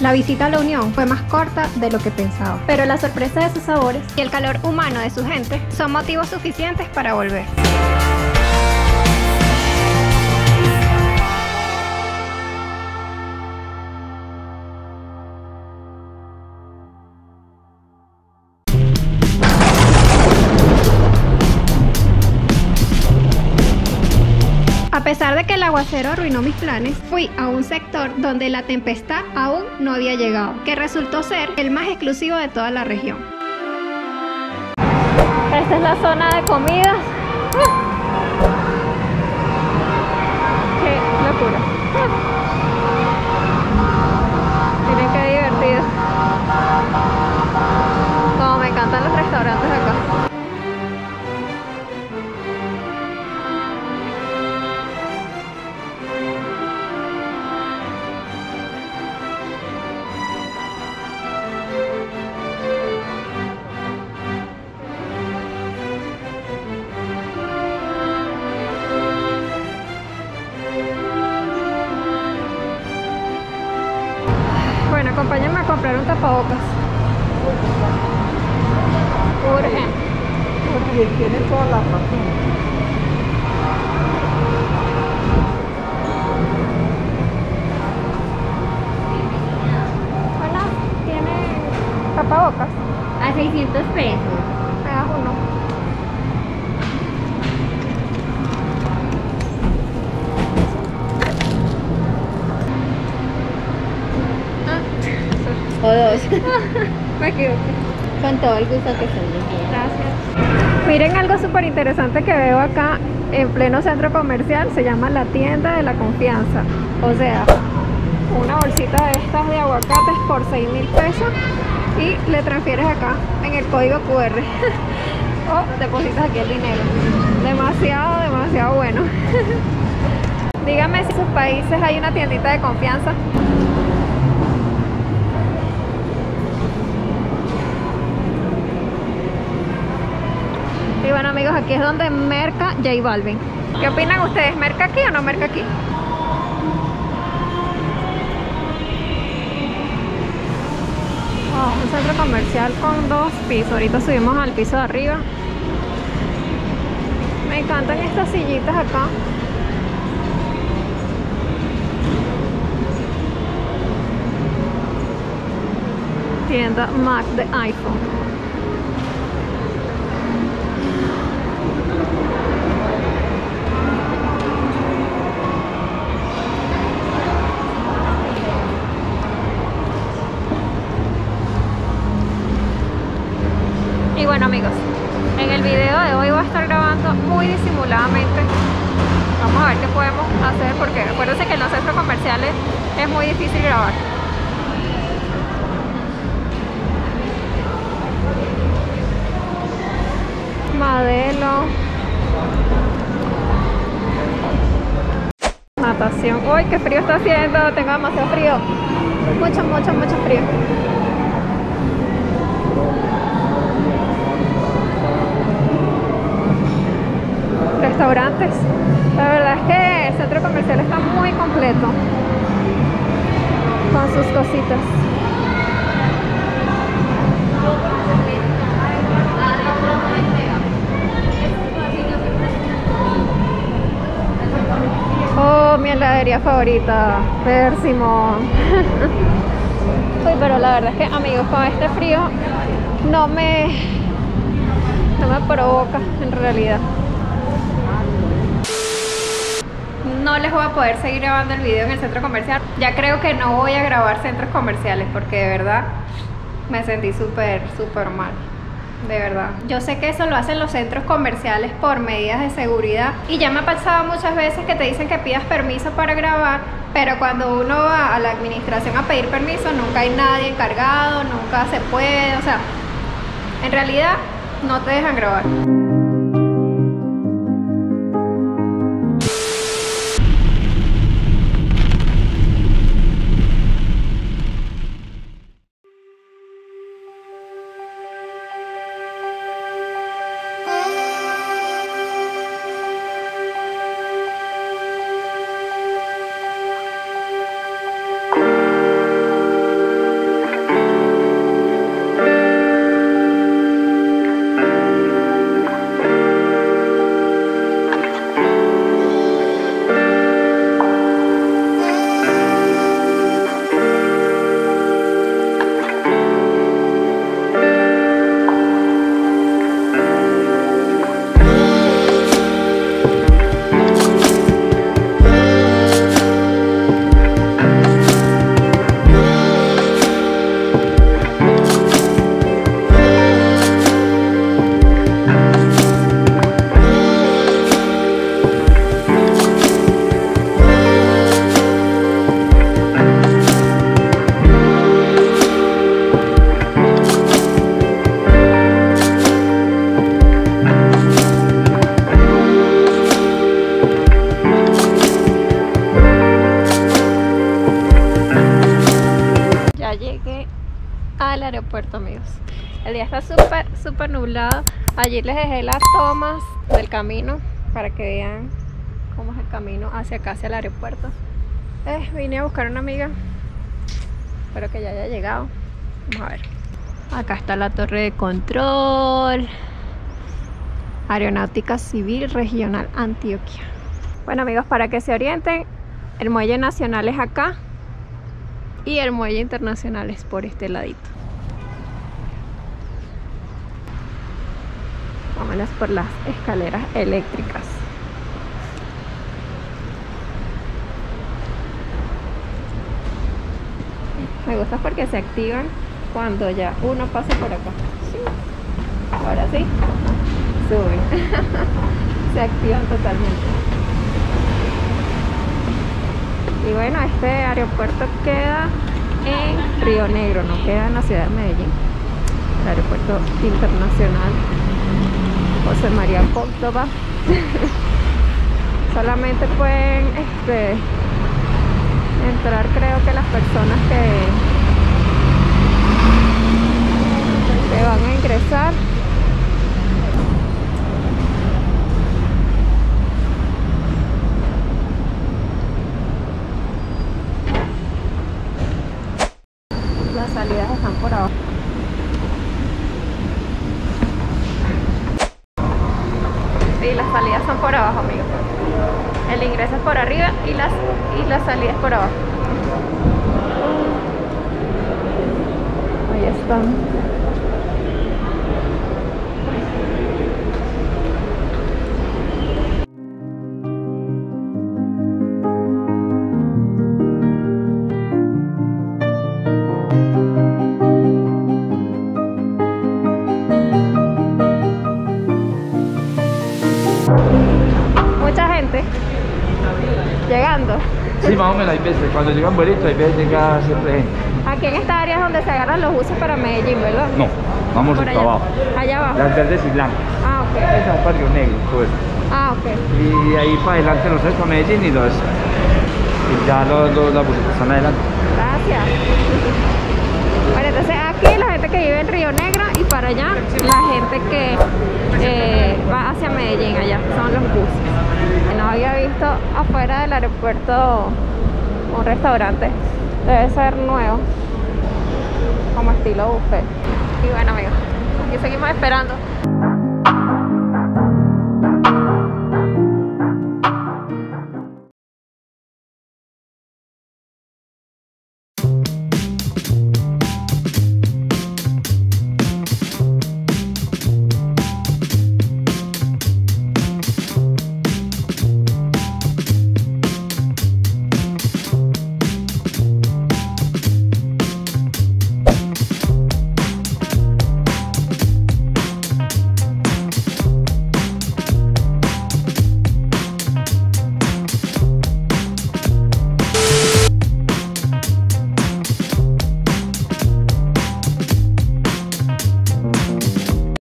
La visita a la Unión fue más corta de lo que pensaba, pero la sorpresa de sus sabores y el calor humano de su gente son motivos suficientes para volver. Pesar de que el aguacero arruinó mis planes, fui a un sector donde la tempestad aún no había llegado, que resultó ser el más exclusivo de toda la región. Esta es la zona de comidas. ¡Qué locura! Bueno, acompáñenme a comprar un tapabocas. Urge. Porque tiene toda la razón. Hola, ¿tiene tapabocas? A 600 pesos. Me equivoqué. Con todo el gusto que se. Gracias. Miren algo súper interesante que veo acá en pleno centro comercial. Se llama la tienda de la confianza. O sea, una bolsita de estas de aguacates por 6 mil pesos y le transfieres acá en el código QR. o depositas aquí el dinero. Demasiado, demasiado bueno. Dígame si en sus países hay una tiendita de confianza. Y bueno amigos, aquí es donde merca J Balvin. ¿Qué opinan ustedes? ¿Merca aquí o no merca aquí? Oh, un centro comercial con dos pisos. Ahorita subimos al piso de arriba. Me encantan estas sillitas acá. Tienda Mac de iPhone. Amigos, en el video de hoy voy a estar grabando muy disimuladamente. Vamos a ver qué podemos hacer porque acuérdense que en los centros comerciales es muy difícil grabar. Modelo. Natación. Uy, qué frío está haciendo. Tengo demasiado frío. Mucho, mucho, mucho frío. Restaurantes. La verdad es que el centro comercial está muy completo. Con sus cositas. Oh, mi heladería favorita, Persimo. Uy, pero la verdad es que, amigos, con este frío no me, no me provoca en realidad. No les voy a poder seguir grabando el video en el centro comercial. Ya creo que no voy a grabar centros comerciales porque de verdad me sentí súper, súper mal. De verdad. Yo sé que eso lo hacen los centros comerciales por medidas de seguridad. Y ya me ha pasado muchas veces que te dicen que pidas permiso para grabar, pero cuando uno va a la administración a pedir permiso, nunca hay nadie encargado, nunca se puede. O sea, en realidad no te dejan grabar. Al aeropuerto, amigos. El día está súper, súper nublado. Allí les dejé las tomas del camino para que vean cómo es el camino hacia acá, hacia el aeropuerto. Eh, vine a buscar una amiga. Espero que ya haya llegado. Vamos a ver. Acá está la torre de control. Aeronáutica Civil Regional Antioquia. Bueno amigos, para que se orienten, el muelle nacional es acá y el muelle internacional es por este ladito. Vámonos por las escaleras eléctricas. Me gusta porque se activan cuando ya uno pasa por acá. Ahora sí, suben. se activan totalmente. Y bueno, este aeropuerto queda en Río Negro, no queda en la ciudad de Medellín. El aeropuerto internacional José María Córdoba. Solamente pueden este, entrar creo que las personas que, que van a ingresar las salidas están por abajo Sí, las salidas son por abajo, amigos. El ingreso es por arriba y las, y las salidas por abajo. Ahí están. Llegando. Sí, más o menos hay veces. Cuando llegan vuelitos, hay veces llega siempre gente. Aquí en esta área es donde se agarran los buses para Medellín, ¿verdad? No, vamos hasta allá. abajo. Allá abajo. Las verdes y blancas. Ah, ok. Negro, todo eso. Ah, ok. Y ahí para adelante los tres para Medellín y los. Y ya los, los, las busetas están adelante. Gracias. Bueno, entonces aquí la gente que vive en Río Negro y para allá la gente que eh, va hacia Medellín, allá son los buses. No había visto afuera del aeropuerto un restaurante. Debe ser nuevo, como estilo buffet. Y bueno amigos, aquí seguimos esperando.